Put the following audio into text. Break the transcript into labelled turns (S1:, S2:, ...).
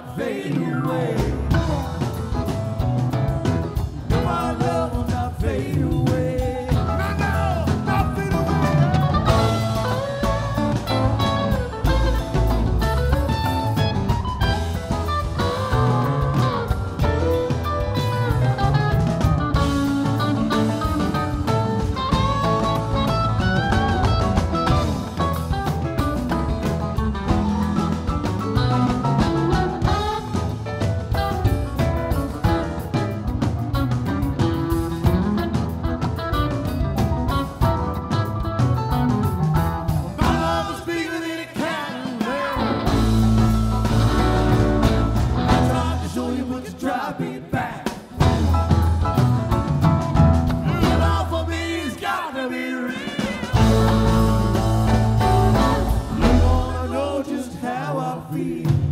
S1: vem feet.